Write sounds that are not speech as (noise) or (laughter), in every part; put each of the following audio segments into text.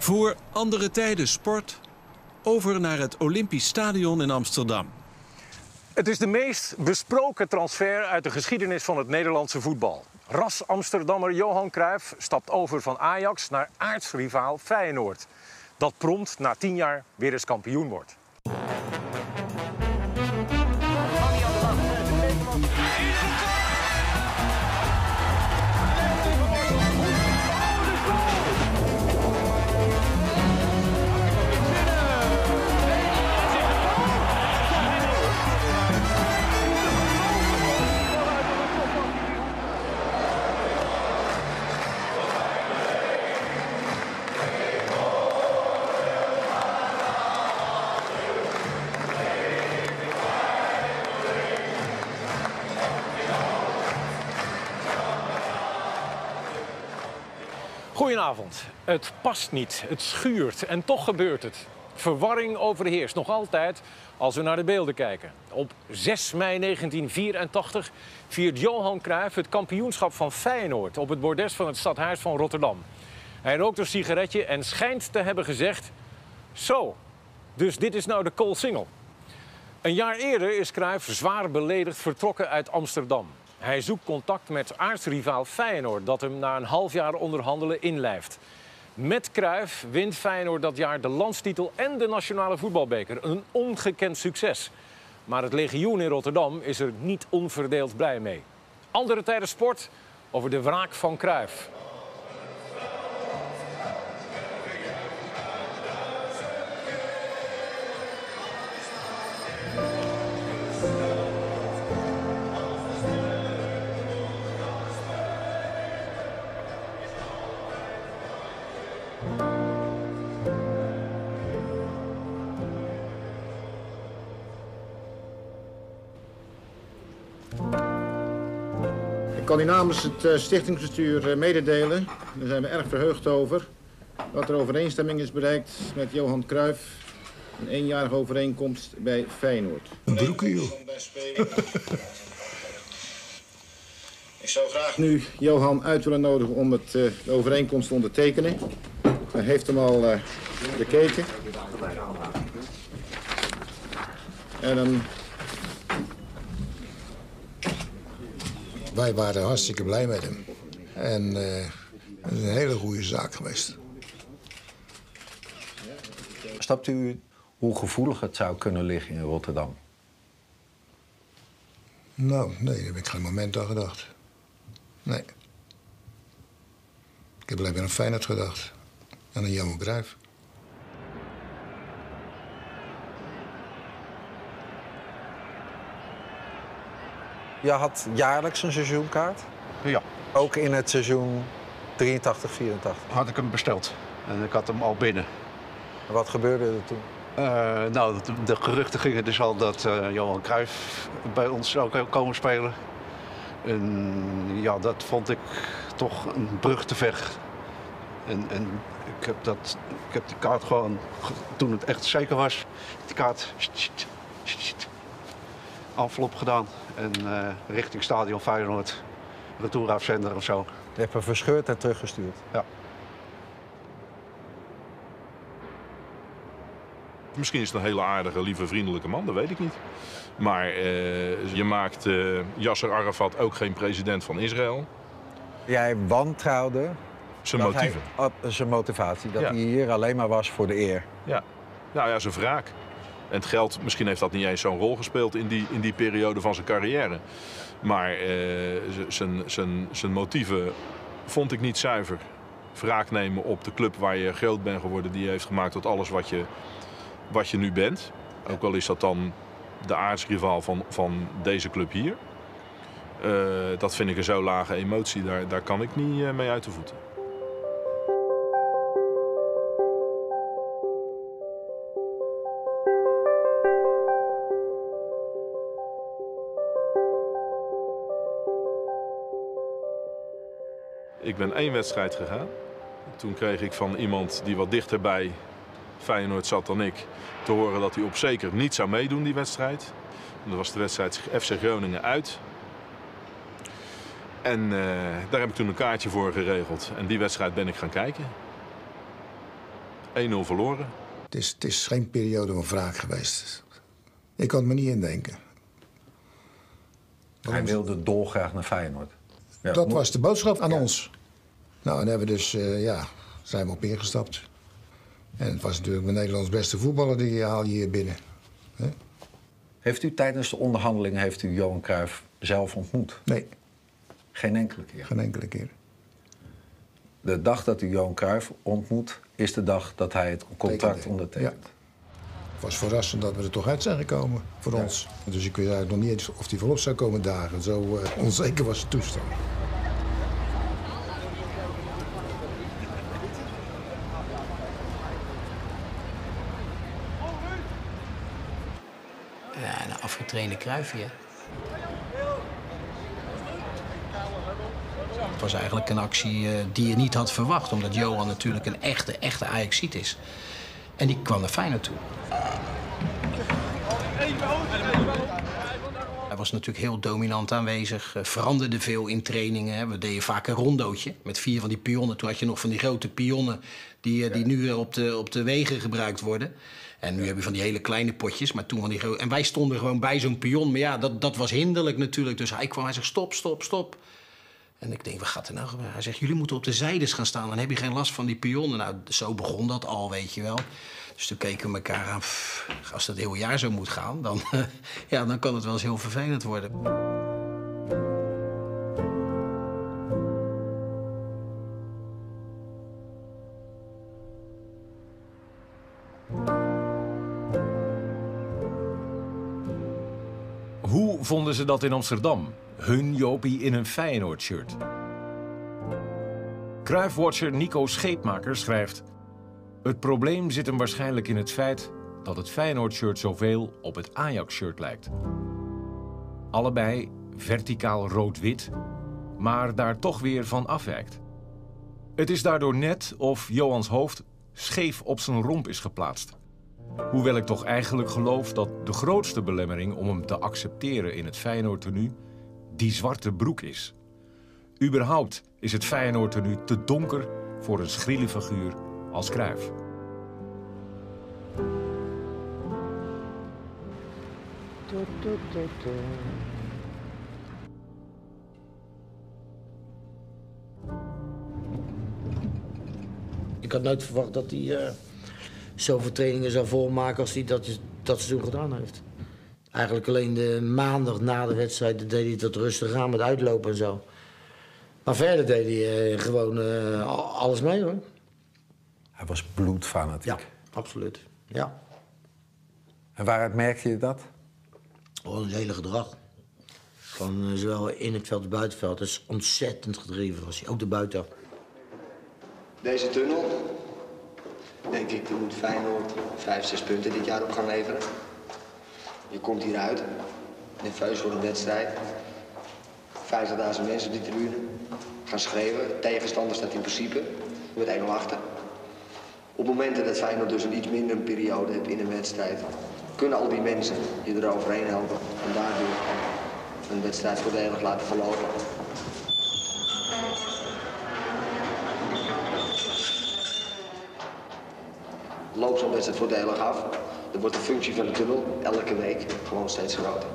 Voor andere tijden sport, over naar het Olympisch Stadion in Amsterdam. Het is de meest besproken transfer uit de geschiedenis van het Nederlandse voetbal. Ras Amsterdammer Johan Cruijff stapt over van Ajax naar aartsrivaal Feyenoord. Dat prompt na tien jaar weer eens kampioen wordt. Goedenavond. Het past niet, het schuurt en toch gebeurt het. Verwarring overheerst nog altijd als we naar de beelden kijken. Op 6 mei 1984 viert Johan Cruijff het kampioenschap van Feyenoord op het bordes van het stadhuis van Rotterdam. Hij rookt een sigaretje en schijnt te hebben gezegd: Zo, dus dit is nou de koolsingel. Een jaar eerder is Cruijff zwaar beledigd vertrokken uit Amsterdam. Hij zoekt contact met aartsrivaal Feyenoord, dat hem na een half jaar onderhandelen inlijft. Met Cruijff wint Feyenoord dat jaar de landstitel en de nationale voetbalbeker. Een ongekend succes. Maar het legioen in Rotterdam is er niet onverdeeld blij mee. Andere tijden sport over de wraak van Cruijff. Kan u namens het eh, stichtingsbestuur eh, mededelen, daar zijn we erg verheugd over, dat er overeenstemming is bereikt met Johan Cruijff. Een eenjarige overeenkomst bij Feyenoord. Een broekje, joh. (laughs) Ik zou graag nu Johan uit willen nodigen om het, eh, de overeenkomst te ondertekenen. Hij heeft hem al eh, bekeken. En dan Wij waren hartstikke blij met hem. En eh, het is een hele goede zaak geweest. Snapt u hoe gevoelig het zou kunnen liggen in Rotterdam? Nou, nee, daar heb ik geen moment aan gedacht. Nee. Ik heb alleen maar aan Feyenoord gedacht. En aan Johan Cruijff. Je had jaarlijks een seizoenkaart, Ja, ook in het seizoen 83, 84. had ik hem besteld. En ik had hem al binnen. En wat gebeurde er toen? Eh, nou, de, de geruchten gingen dus al dat eh, Johan Cruijff bij ons zou komen spelen. En ja, dat vond ik toch een brug te ver. En, en ik, heb dat, ik heb die kaart gewoon, ge- toen het echt zeker was, die kaart envelop gedaan. En eh, richting stadion Feyenoord, retourafzender of zo. Je hebt hem verscheurd en teruggestuurd. Ja. Misschien is het een hele aardige, lieve, vriendelijke man, dat weet ik niet. Maar eh, je maakt eh, Yasser Arafat ook geen president van Israël. Jij wantrouwde Zijn motieven. Hij, op- zijn motivatie, dat Ja. hij hier alleen maar was voor de eer. Ja. Nou ja, zijn wraak. En het geld, misschien heeft dat niet eens zo'n rol gespeeld in die, in die periode van zijn carrière. Maar eh, zijn motieven vond ik niet zuiver. Wraak nemen op de club waar je groot bent geworden, die je heeft gemaakt tot alles wat je, wat je nu bent. Ook al is dat dan de aardsrivaal van, van deze club hier. Eh, dat vind ik een zo lage emotie, daar, daar kan ik niet eh, mee uit de voeten. Ik ben één wedstrijd gegaan. Toen kreeg ik van iemand die wat dichter bij Feyenoord zat dan ik... te horen dat hij op zeker niet zou meedoen, die wedstrijd. Dat was de wedstrijd FC Groningen uit. En eh, daar heb ik toen een kaartje voor geregeld. En die wedstrijd ben ik gaan kijken. 1-0 verloren. Het is, het is geen periode van wraak geweest. Ik kan het me niet indenken. Hij wilde dolgraag naar Feyenoord. Ja, dat was de boodschap aan ons. Nou, en hebben we dus, eh, ja, zijn we op ingestapt. En het was natuurlijk de Nederlands beste voetballer die haal je hier binnen. Heeft u tijdens de onderhandelingen heeft u Johan Cruijff zelf ontmoet? Nee, Geen enkele keer. geen enkele keer. De dag dat u Johan Cruijff ontmoet, is de dag dat hij het contract ondertekent. Het was verrassend dat we er toch uit zijn gekomen voor ons. Dus ik weet eigenlijk nog niet eens of die verlof zou komen dagen. Zo eh, onzeker was de toestand. Ja, een afgetrainde kruifje. Het was eigenlijk een actie eh, die je niet had verwacht. Omdat Johan natuurlijk een echte, echte Ajaxiet is. En die kwam naar Feyenoord toe. Hij was natuurlijk heel dominant aanwezig. eh, veranderde veel in trainingen. We deden vaak een rondootje met vier van die pionnen. Toen had je nog van die grote pionnen die, eh, die nu op de, op de wegen gebruikt worden. En nu heb je van die hele kleine potjes. Maar toen van die En wij stonden gewoon bij zo'n pion. Maar ja, dat, dat was hinderlijk natuurlijk. Dus hij kwam, hij zegt stop, stop, stop. En ik denk, wat gaat er nou? Hij zegt, jullie moeten op de zijdes gaan staan. Dan heb je geen last van die pionnen. Nou, zo begon dat al, weet je wel. Dus toen keken we elkaar aan. "Pff, als dat heel jaar zo moet gaan, dan, (laughs) ja, dan kan het wel eens heel vervelend worden. Dat in Amsterdam? Hun Jopie in een Feyenoord-shirt. Cruijff-watcher Nico Scheepmaker schrijft... Het probleem zit hem waarschijnlijk in het feit dat het Feyenoord-shirt zoveel op het Ajax-shirt lijkt. Allebei verticaal rood-wit, maar daar toch weer van afwijkt. Het is daardoor net of Johans hoofd scheef op zijn romp is geplaatst. Hoewel ik toch eigenlijk geloof dat de grootste belemmering om hem te accepteren in het Feyenoord-tenue die zwarte broek is. Überhaupt is het Feyenoord-tenue te donker voor een schriele figuur als Cruijff. Ik had nooit verwacht dat hij eh, zoveel trainingen zou volmaken als hij dat, dat seizoen gedaan heeft. Eigenlijk alleen de maandag na de wedstrijd deed hij het wat rustig aan met uitlopen en zo. Maar verder deed hij eh, gewoon eh, al- alles mee hoor. Hij was bloedfanatiek. Ja, absoluut. Ja, En waaruit merkte je dat? gewoon zijn hele gedrag. Van eh, zowel in het veld als buiten het veld. Dat is ontzettend gedreven was hij, ook de buiten. Deze tunnel, denk ik, die moet Feyenoord vijf, zes punten dit jaar op gaan leveren. Je komt hieruit, nerveus voor een wedstrijd. 50.000 mensen op die tribune gaan schreeuwen. Tegenstander staat in principe met 1-0 achter. Op momenten dat Feyenoord dus een iets minder periode heeft in een wedstrijd, kunnen al die mensen je eroverheen helpen en daardoor een wedstrijd voordelig laten verlopen. Loopt zo'n wedstrijd voordelig af. Dan wordt de functie van de tunnel elke week gewoon steeds groter.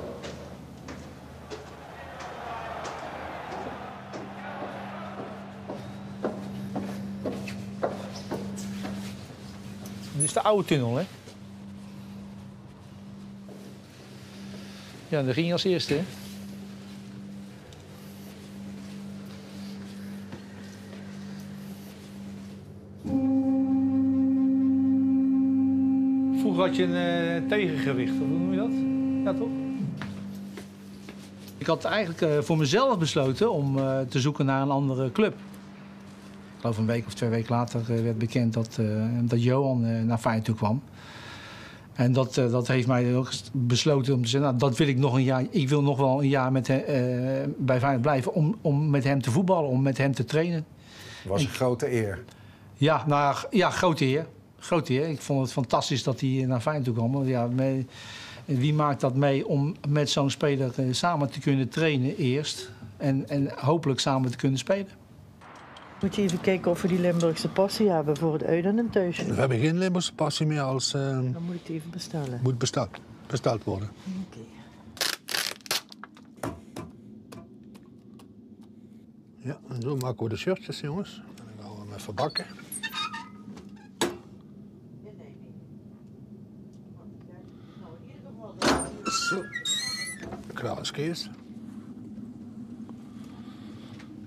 Dit is de oude tunnel, hè? Ja, daar ging je als eerste, hè? Vroeger had je een eh, tegengewicht, of hoe noem je dat? Ja, toch? Ik had eigenlijk eh, voor mezelf besloten om eh, te zoeken naar een andere club. Ik geloof een week of twee weken later werd bekend dat, eh, dat Johan eh, naar Feyenoord toe kwam. En dat, eh, dat heeft mij ook besloten om te zeggen, nou, dat wil ik nog een jaar. Ik wil nog wel een jaar met hem, eh, bij Feyenoord blijven om, om met hem te voetballen, om met hem te trainen. was een grote eer. Ja, nou ja, grote eer. Grote eer. Ik vond het fantastisch dat hij naar Feyenoord toe kwam. Want Ja, mee- wie maakt dat mee om met zo'n speler eh, samen te kunnen trainen eerst en, en hopelijk samen te kunnen spelen? Moet je even kijken of we die Limburgse passie hebben voor het uit- en een thuis. We hebben geen Limburgse passie meer als... eh, Dan moet ik het even bestellen. moet besteld, besteld worden. Oké. Ja, en zo maken we de shirtjes, jongens. En dan gaan we hem even bakken. Zo.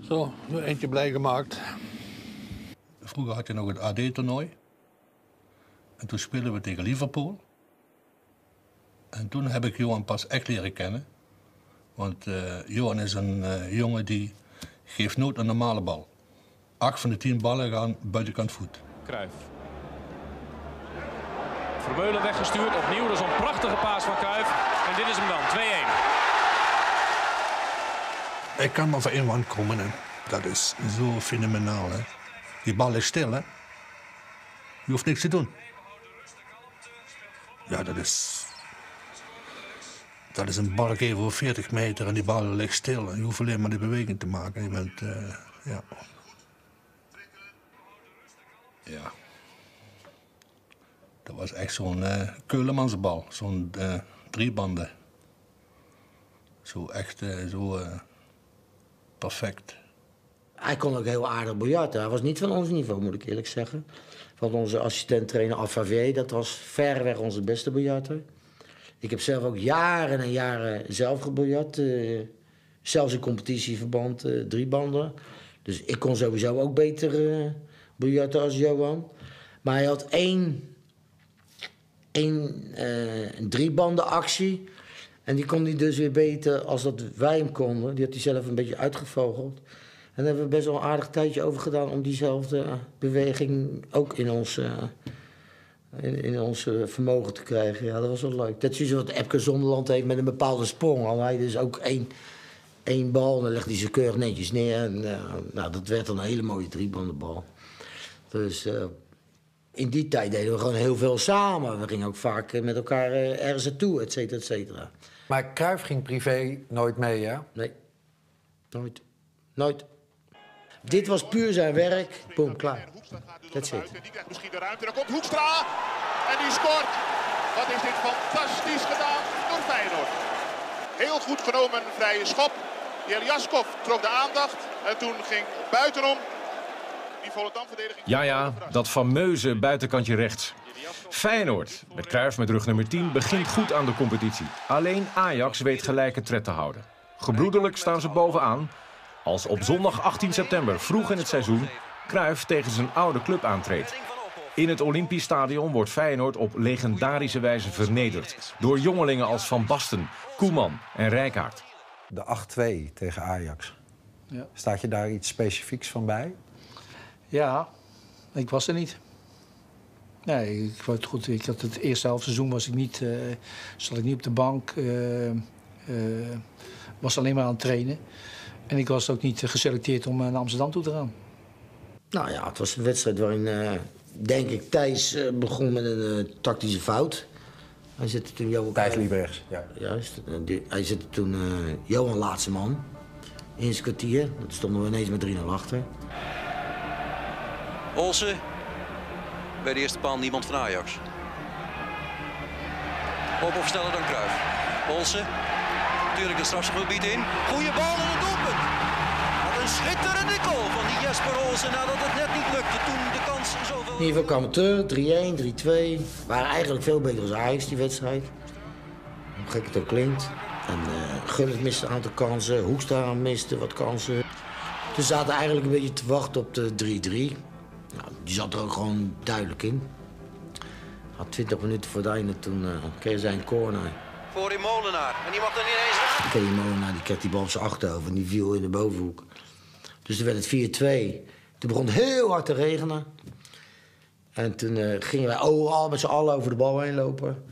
Zo, nu eentje blij gemaakt. Vroeger had je nog het AD-toernooi. En toen speelden we tegen Liverpool. En toen heb ik Johan pas echt leren kennen. Want eh, Johan is een eh, jongen die geeft nooit een normale bal. Acht van de tien ballen gaan buitenkant voet. Kruif. Vermeulen weggestuurd. Opnieuw dus een prachtige paas van Kruif. En dit is hem dan. 2-1. Ik kan maar voor één man komen en dat is zo fenomenaal. Hè? Die bal is stil, hè? Je hoeft niks te doen. Ja, dat is. Dat is een bal geven voor 40 meter en die bal ligt stil. Je hoeft alleen maar die beweging te maken. Je bent. eh, ja. Ja. Dat was echt zo'n eh Keulemansbal. Zo'n eh driebanden. Zo echt zo perfect. Hij kon ook heel aardig biljarten. Hij was niet van ons niveau, moet ik eerlijk zeggen. Van onze assistent-trainer dat was verreweg onze beste biljarter. Ik heb zelf ook jaren en jaren zelf gebiljart. eh, zelfs in competitieverband, eh drie banden. Dus ik kon sowieso ook beter eh biljarten als Johan. Maar hij had één, één een driebanden actie. En die kon hij dus weer beter als dat wij hem konden. Die had hij zelf een beetje uitgevogeld. En daar hebben we best wel een aardig tijdje over gedaan om diezelfde beweging ook in ons, eh, in, ons eh, vermogen te krijgen. Ja, dat was wel leuk. Dat is iets wat Epke Zonderland heeft met een bepaalde sprong. Al hij dus ook één, één bal dan legt hij ze keurig netjes neer. En, eh, nou, dat werd dan een hele mooie driebandenbal. Dus eh, in die tijd deden we gewoon heel veel samen. We gingen ook vaak eh, met elkaar eh, ergens naartoe, et cetera, et cetera. Maar Cruijff ging privé nooit mee, hè? Nee, nooit. Nooit. Dit was puur zijn werk. Boom, klaar. That's it. Die krijgt misschien de ruimte. Dan komt Hoekstra. En die scoort. Wat is dit fantastisch gedaan door Feyenoord. Heel goed genomen vrije schop. Jeljaskov trok de aandacht. En toen ging buitenom. Die Volendam-verdediging. Ja, ja, dat fameuze buitenkantje rechts. Feyenoord, met Cruijff met rug nummer 10, begint goed aan de competitie. Alleen Ajax weet gelijke tred te houden. Gebroederlijk staan ze bovenaan. Als op zondag 18 september, vroeg in het seizoen, Cruijff tegen zijn oude club aantreedt. In het Olympisch Stadion wordt Feyenoord op legendarische wijze vernederd. Door jongelingen als Van Basten, Koeman en Rijkaard. De 8-2 tegen Ajax. Ja. Staat je daar iets specifieks van bij? Ja, ik was er niet. Nee, ik word goed. Ik had het eerste half seizoen was ik niet, eh, zat ik niet op de bank. eh, eh, was alleen maar aan het trainen. En ik was ook niet geselecteerd om naar Amsterdam toe te gaan. Nou ja, het was een wedstrijd waarin, eh, denk ik, Thijs begon met een tactische fout. Hij zette toen Johan... Thijs liep rechts, ja. Juist. Hij zette toen eh, Johan laatste man in zijn kwartier. Dat stonden we ineens met 3-0 achter. Olsen. Bij de eerste paal niemand van Ajax. Op of dan Cruijff. Olsen. Natuurlijk de strafgebied in. Goeie bal en een doelpunt. Wat een schitterende goal van die Jesper Olsen nadat het net niet lukte toen de kans zoveel... In ieder geval terug, 3-1, 3-2. We waren eigenlijk veel beter als Ajax, die wedstrijd. Hoe gek het ook klinkt. En eh Gullit miste een aantal kansen, Hoekstra miste wat kansen. We zaten eigenlijk een beetje te wachten op de 3-3. Die zat er ook gewoon duidelijk in. Had 20 minuten voor het einde, toen eh kreeg zij een corner. Voor in Molenaar. En die mag er niet eens. Toen kreeg Molenaar, die kreeg die bal op zijn achterhoofd en die viel in de bovenhoek. Dus toen werd het 4-2. Toen begon het heel hard te regenen. En toen eh, gingen wij overal met z'n allen over de bal heen lopen.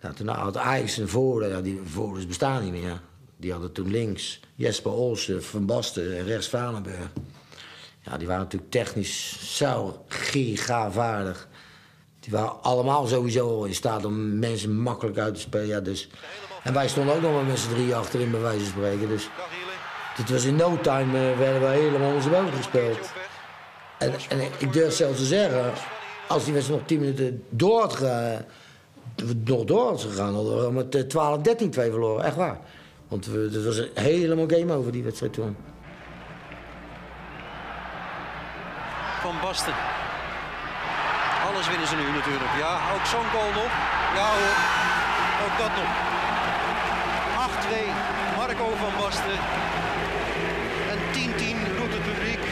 Nou, toen had Ajax een voordeel. Ja, die voordels bestaan niet meer. Die hadden toen links Jesper Olsen, Van Basten en rechts Valenberg. Ja, die waren natuurlijk technisch zo gigavaardig. Die waren allemaal sowieso in staat om mensen makkelijk uit te spelen. Ja, dus. En wij stonden ook nog maar met z'n drie achterin, bij wijze van spreken. Dus dit was in no time, eh, werden we helemaal onze boven gespeeld. En, en ik durf zelfs te zeggen, als die wedstrijd nog 10 minuten door had, nog door had gegaan, hadden we met eh, 12-13 2 verloren. Echt waar. Want we, het was helemaal game over die wedstrijd toen. Van Basten. Winnen ze nu natuurlijk. Ja, ook zo'n goal nog. Ja ook dat nog. 8-2, Marco van Basten. En 10-10 roept het publiek.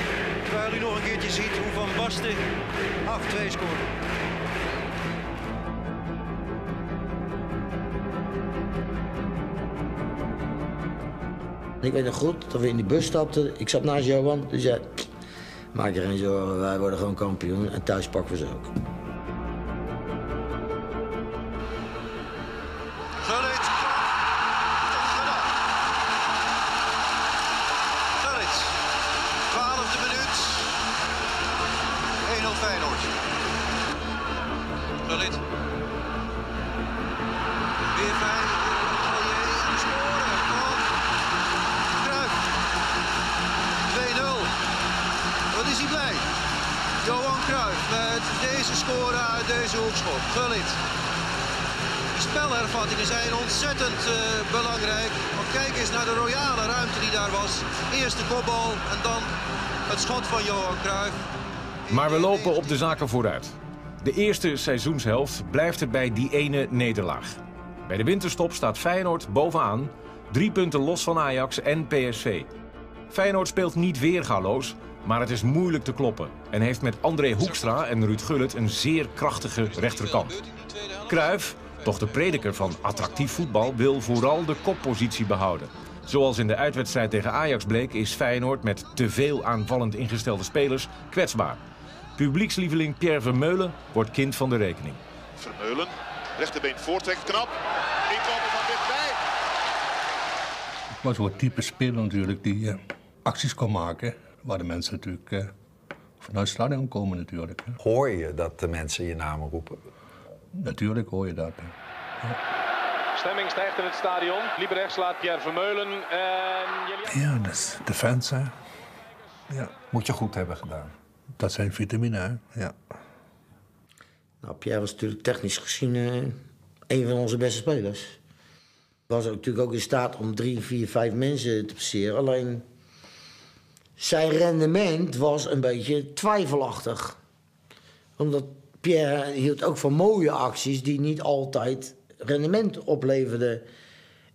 Terwijl u nog een keertje ziet hoe Van Basten 8-2 scoort. Ik weet nog goed dat we in die bus stapten. Ik zat naast Johan. Dus ja, maak je geen zorgen, wij worden gewoon kampioen. En thuis pakken we ze ook. De zaken vooruit. De eerste seizoenshelft blijft het bij die ene nederlaag. Bij de winterstop staat Feyenoord bovenaan. Drie punten los van Ajax en PSV. Feyenoord speelt niet weergaloos, maar het is moeilijk te kloppen. En heeft met André Hoekstra en Ruud Gullit een zeer krachtige rechterkant. Cruijff, toch de prediker van attractief voetbal, wil vooral de koppositie behouden. Zoals in de uitwedstrijd tegen Ajax bleek, is Feyenoord met te veel aanvallend ingestelde spelers kwetsbaar. Publiekslieveling Pierre Vermeulen wordt kind van de rekening. Vermeulen, rechterbeen voortrekt, knap. Inkomen van dichtbij. Ik was het type speler natuurlijk die eh, acties kon maken. Waar de mensen natuurlijk eh, vanuit het stadion komen natuurlijk. hè. Hoor je dat de mensen je namen roepen? Natuurlijk hoor je dat. hè. Stemming stijgt in het stadion. Lieberecht slaat Pierre Vermeulen. En Ja, dat is de fans hè. Ja. Moet je goed hebben gedaan. Dat zijn vitamine. Ja. Nou, Pierre was natuurlijk technisch gezien eh, een van onze beste spelers. Was ook natuurlijk ook in staat om drie, vier, vijf mensen te passeren. Alleen zijn rendement was een beetje twijfelachtig. Omdat Pierre hield ook van mooie acties die niet altijd rendement opleverden.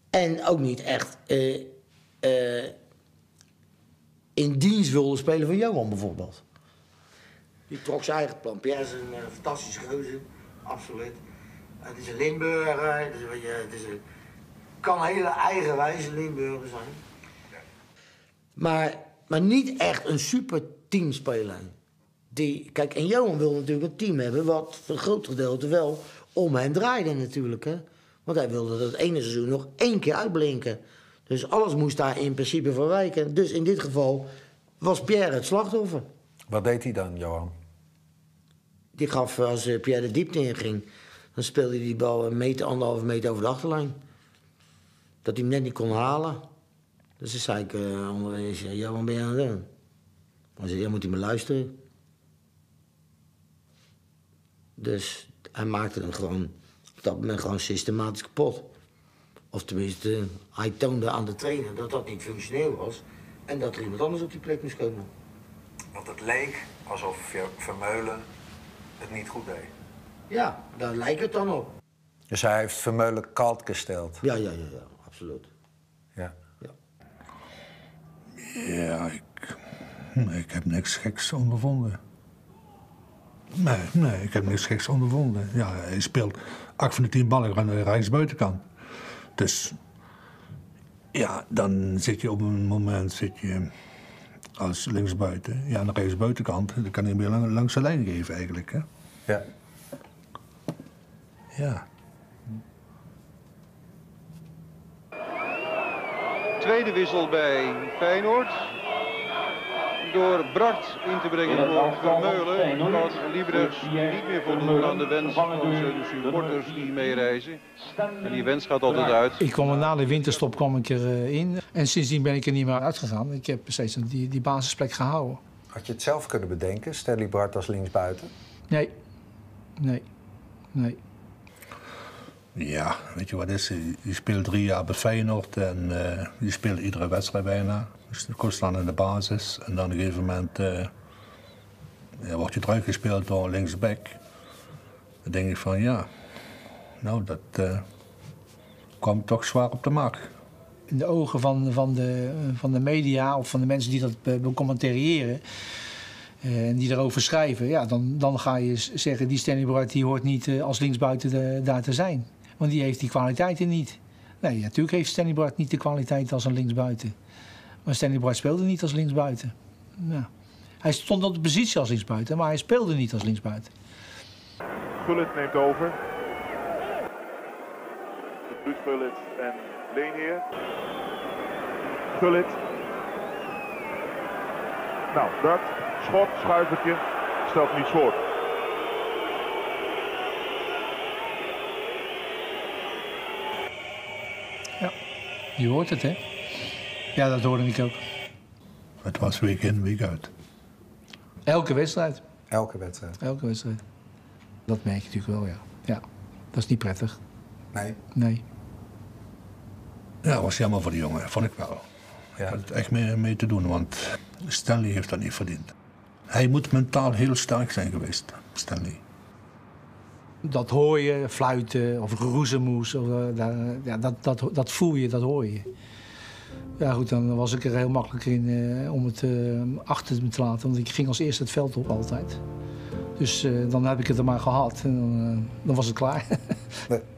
En ook niet echt eh, eh, in dienst wilde spelen van Johan bijvoorbeeld. Die trok zijn eigen plan. Pierre is een eh, fantastische gozer, absoluut. Het is een Limburger, het is, een het is een, kan hele eigenwijze Limburger zijn. Maar, maar niet echt een super teamspeler. Die, kijk, en Johan wil natuurlijk een team hebben wat een groot gedeelte wel om hem draaide natuurlijk. Hè? Want hij wilde dat ene seizoen nog één keer uitblinken. Dus alles moest daar in principe voor wijken. Dus in dit geval was Pierre het slachtoffer. Wat deed hij dan, Johan? Die gaf, als eh, Pierre de diepte in ging, dan speelde hij die bal een meter, anderhalve meter over de achterlijn. Dat hij hem net niet kon halen. Dus toen zei ik uh, ja, Johan, ben je aan het doen? Hij zei, ja, moet hij me luisteren? Dus hij maakte hem gewoon op dat moment gewoon systematisch kapot. Of tenminste, hij toonde aan de trainer dat dat niet functioneel was. En dat er iemand anders op die plek moest komen. Want het leek alsof Vermeulen het niet goed deed. Ja, daar lijkt het dan op. Dus hij heeft Vermeulen kalt gesteld. Ja, ja, ja, ja absoluut. Ja. Ja, ik, nee, ik heb niks geks ondervonden. Nee, nee, ik heb niks geks ondervonden. Ja, hij speelt acht van de tien ballen aan de rechtsbuitenkant. Dus ja, dan zit je op een moment zit je als linksbuiten. Ja, aan de rechtsbuitenkant, dan kan hij meer lang, langs de lijn geven eigenlijk. Hè? Ja. Ja. Tweede wissel bij Feyenoord. Door Bart in te brengen voor Vermeulen. Omdat Liebrechts niet meer voldoen aan de wens van zijn supporters die meereizen. En die wens gaat altijd uit. Ik kwam er na de winterstop kwam ik erin. En sindsdien ben ik er niet meer uitgegaan. Ik heb steeds die, die basisplek gehouden. Had je het zelf kunnen bedenken, Stanley Bart als linksbuiten? Nee. Nee. Nee. Ja, weet je wat is? Je speelt drie jaar bij Feyenoord en eh, je speelt iedere wedstrijd bijna. Dus komt dan in de basis en dan op een gegeven moment eh, ja, word je eruit gespeeld door linksback. Dan denk ik van ja, nou dat eh, kwam toch zwaar op de markt. in de ogen van, van, de, van de media of van de mensen die dat be- becommentariëren eh, en die erover schrijven, ja, dan, dan ga je zeggen die Stanley die hoort niet als linksbuiten de- daar te zijn. Want die heeft die kwaliteiten niet. Nee, natuurlijk heeft Stanley niet de kwaliteit als een linksbuiten. Maar Stanley Bright speelde niet als linksbuiten. Ja. Hij stond op de positie als linksbuiten, maar hij speelde niet als linksbuiten. Gullit neemt over. Ruud Gullit en Leenheer. Gullit. Nou, dat. Schot, schuivertje. Stelt niets voor. Je hoort het, hè? Ja, dat hoorde ik ook. Het was week in, week uit. Elke wedstrijd. Elke wedstrijd. Elke wedstrijd. Dat merk je natuurlijk wel, ja. Ja, dat is niet prettig. Nee. Nee. Ja, dat was jammer voor die jongen, vond ik wel. Hij had het echt mee, mee te doen, want Stanley heeft dat niet verdiend. Hij moet mentaal heel sterk zijn geweest, Stanley. Dat hoor je, fluiten of roezemoes. Of, eh, daar, ja, dat, dat, dat voel je, dat hoor je. Ja goed, dan was ik er heel makkelijk in eh, om het eh, achter me te laten. Want ik ging als eerste het veld op altijd. Dus eh, dan heb ik het er maar gehad en dan, dan was het klaar. (laughs)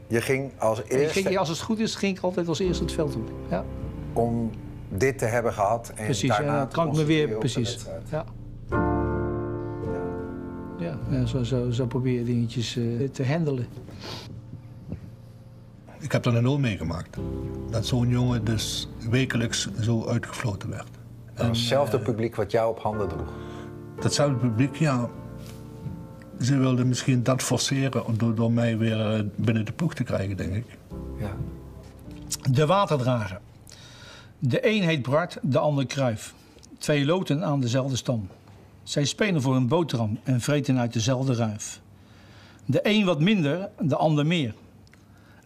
Je ging als Ik eerste ging, als het goed is, ging ik altijd als eerste het veld op. Ja, om dit te hebben gehad en precies. Daarna kan ik me weer, precies. Ja. Ja, ja, zo, zo, zo probeer je dingetjes te handelen. Ik heb een nul meegemaakt. Dat zo'n jongen dus wekelijks zo uitgefloten werd. En hetzelfde publiek wat jou op handen droeg. Datzelfde publiek, ja. Ze wilden misschien dat forceren om door, door mij weer eh, binnen de ploeg te krijgen, denk ik. Ja. De waterdrager. De een heet Bart, de ander Kruif. Twee loten aan dezelfde stam. Zij spelen voor een boterham en vreten uit dezelfde ruif. De een wat minder, de ander meer.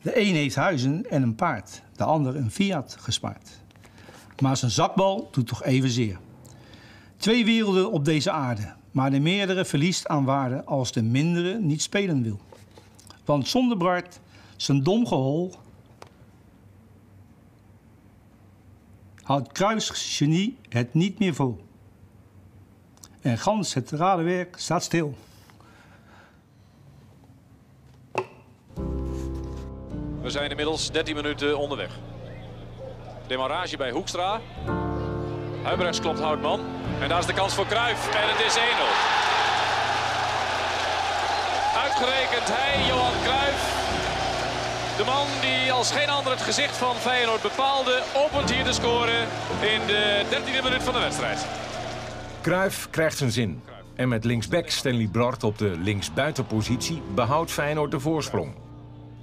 De een heeft huizen en een paard, de ander een Fiat gespaard. Maar zijn zakbal doet toch evenzeer. Twee werelden op deze aarde, maar de meerdere verliest aan waarde als de mindere niet spelen wil. Want zonder Bart, zijn dom gehol, houdt Kruis genie het niet meer vol. En gans het radenwerk staat stil. We zijn inmiddels 13 minuten onderweg. Demarrage bij Hoekstra. Huibrechts klopt Houtman. En daar is de kans voor Cruijff. En het is 1-0. Uitgerekend hij, Johan Cruijff. De man die als geen ander het gezicht van Feyenoord bepaalde, opent hier de score in de 13e minuut van de wedstrijd. Cruijff krijgt zijn zin. En met linksback Stanley Brart op de linksbuitenpositie behoudt Feyenoord de voorsprong.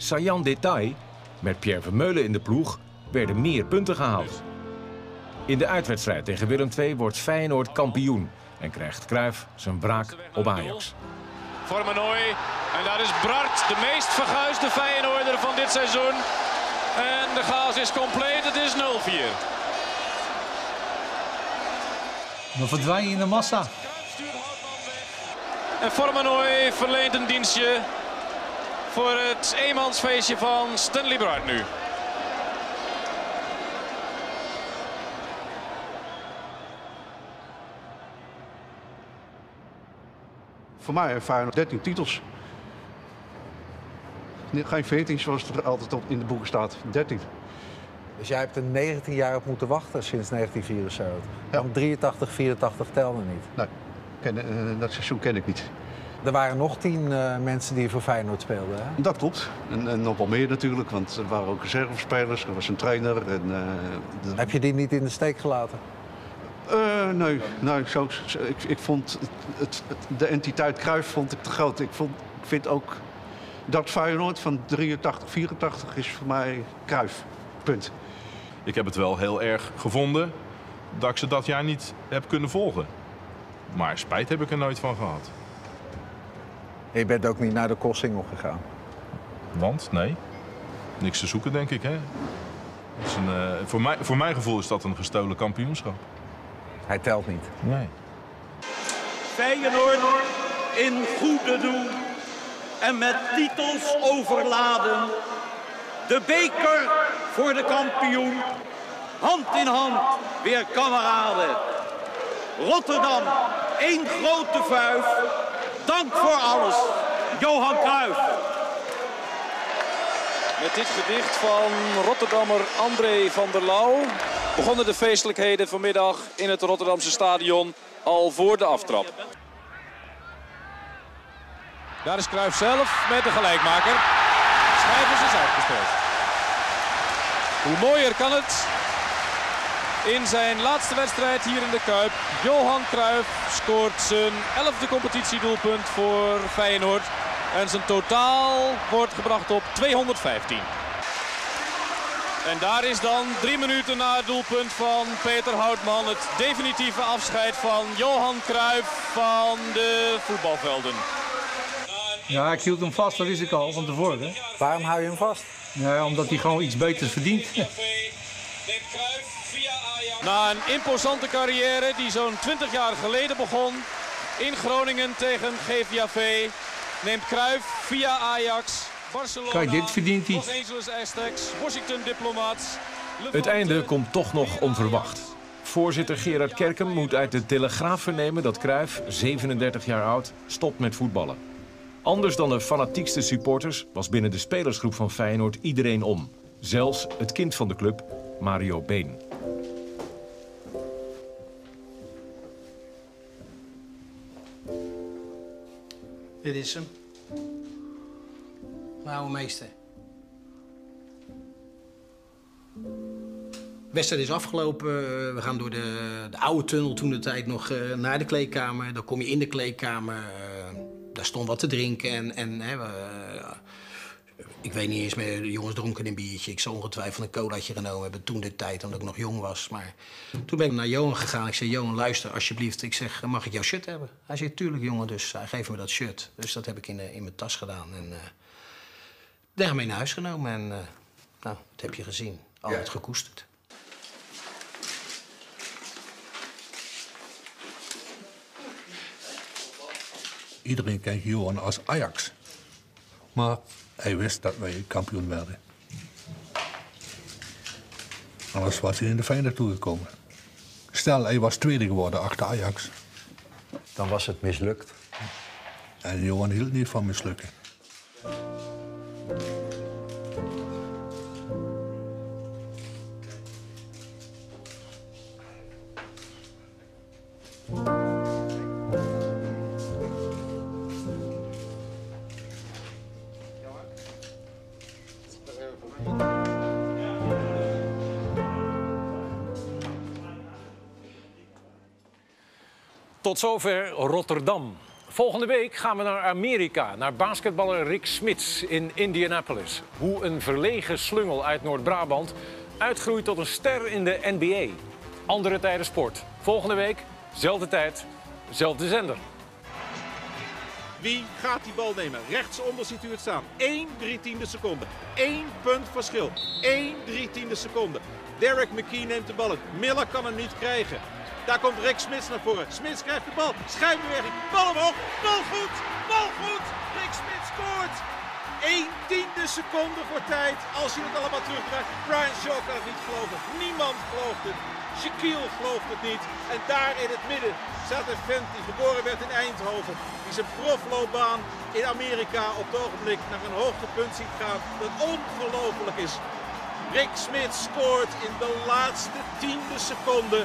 Sajan detail, met Pierre Vermeulen in de ploeg, werden meer punten gehaald. In de uitwedstrijd tegen Willem II wordt Feyenoord kampioen en krijgt Cruijff zijn wraak op Ajax. Vormenoy. En daar is Bart, de meest verguisde Feyenoorder van dit seizoen. En de chaos is compleet. Het is 0-4. Dan verdwijn je in de massa. En Vormenoy verleent een dienstje voor het eenmansfeestje van Stanley Bart nu. Voor mij Feyenoord 13 titels. Geen 14 zoals het er altijd op in de boeken staat. 13. Dus jij hebt er 19 jaar op moeten wachten sinds 1974. Want 83, 84 telde niet. Nee, ken, eh, dat seizoen ken ik niet. Er waren nog tien eh, mensen die voor Feyenoord speelden. Hè? Dat klopt. En, en nog wel meer natuurlijk, want er waren ook reservespelers, er was een trainer. En, eh, de- Heb je die niet in de steek gelaten? Eh, nee, nee zo, zo- ik, ik vond het, het, het- de entiteit Cruijff vond ik te groot. Ik, vond, ik vind ook dat Feyenoord van 83, 84 is voor mij Cruijff. Punt. Ik heb het wel heel erg gevonden dat ik ze dat jaar niet heb kunnen volgen. Maar spijt heb ik er nooit van gehad. Je bent ook niet naar de Kossingel gegaan. Want, nee, niks te zoeken denk ik. Hè? Is een, eh, voor, mij, voor mijn gevoel is dat een gestolen kampioenschap. Hij telt niet. Nee. Feyenoord in goede doen en met titels overladen. De beker voor de kampioen. Hand in hand weer kameraden. Rotterdam, één grote vuif. Dank voor alles, Johan Cruijff. Met dit gedicht van Rotterdammer André van der Lauw begonnen de feestelijkheden vanmiddag in het Rotterdamse stadion al voor de aftrap. Daar is Cruijff zelf met de gelijkmaker. Schrijvers is uitgespeeld. Hoe mooier kan het in zijn laatste wedstrijd hier in de Kuip. Johan Cruijff scoort zijn elfde competitiedoelpunt voor Feyenoord. En zijn totaal wordt gebracht op 215. En daar is dan drie minuten na het doelpunt van Peter Houtman het definitieve afscheid van Johan Cruijff van de voetbalvelden. Ja, ik hield hem vast, dat wist ik al van tevoren. Waarom hou je hem vast? Ja, omdat hij gewoon iets beters verdient. (laughs) Na een imposante carrière die zo'n 20 jaar geleden begon in Groningen tegen GVAV neemt Cruijff via Ajax, Barcelona, Kijk, dit verdient hij. Los Angeles Aztecs, Washington Diplomats. Het einde komt toch nog onverwacht. Voorzitter Gerard Kerkem moet uit de Telegraaf vernemen dat Cruijff, 37 jaar oud, stopt met voetballen. Anders dan de fanatiekste supporters was binnen de spelersgroep van Feyenoord iedereen om. Zelfs het kind van de club, Mario Been. Dit is hem. De oude meester. De wedstrijd is afgelopen. We gaan door de, de oude tunnel toen de tijd nog eh, naar de kleedkamer. Dan kom je in de kleedkamer. eh, daar stond wat te drinken. En, en hè, we, eh, ik weet niet eens meer, de jongens dronken een biertje. Ik zou ongetwijfeld een colaatje genomen hebben toen de tijd, omdat ik nog jong was. Maar toen ben ik naar Johan gegaan. Ik zei, Johan, luister alsjeblieft. Ik zeg, mag ik jouw shirt hebben? Hij zei, tuurlijk jongen. Dus hij geeft me dat shirt. Dus dat heb ik in, de- in mijn tas gedaan. En uh, daarmee naar huis genomen. En eh, nou, dat heb je gezien. Altijd gekoesterd. Iedereen kent Johan als Ajax. Maar hij wist dat wij kampioen werden. Anders was hij in de Feyenoord toegekomen. Stel, hij was tweede geworden achter Ajax. Dan was het mislukt. En Johan hield niet van mislukken. Zover Rotterdam. Volgende week gaan we naar Amerika, naar basketballer Rick Smits in Indianapolis. Hoe een verlegen slungel uit Noord-Brabant uitgroeit tot een ster in de NBA. Andere tijden sport. Volgende week, zelfde tijd, zelfde zender. Wie gaat die bal nemen? Rechtsonder ziet u het staan. 1 3 tiende seconde. 1 punt verschil. 1 3 tiende seconde. Derek McKee neemt de bal. Miller kan hem niet krijgen. Daar komt Rick Smits naar voren. Smits krijgt de bal. Schijnbeweging. Bal omhoog. Bal goed. Bal goed. Rick Smits scoort. 1 tiende seconde voor tijd. Als je het allemaal terugdraait. Brian Shaw kan het niet geloven. Niemand gelooft het. Shaquille gelooft het niet. En daar in het midden staat een vent die geboren werd in Eindhoven. Die zijn profloopbaan in Amerika op het ogenblik naar een hoogtepunt ziet gaan. Dat ongelooflijk is. Rick Smits scoort in de laatste tiende seconde